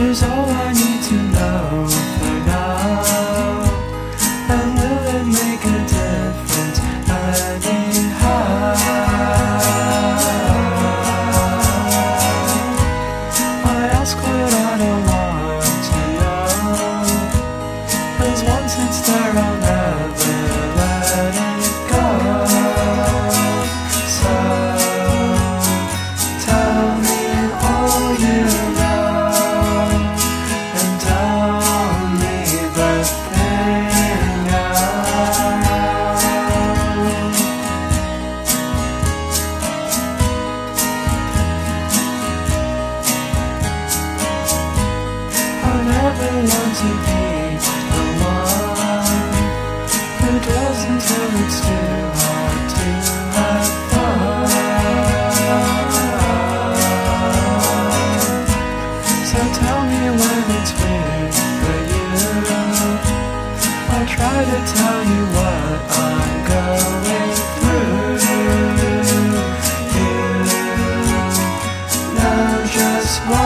is all I need to know for now. And will it make a difference anyhow? I ask what I don't want to know. Cause once it's there, I'll to be the one who doesn't tell it's too hard to have fun. So tell me when it's you. I try to tell you what I'm going through. You just one.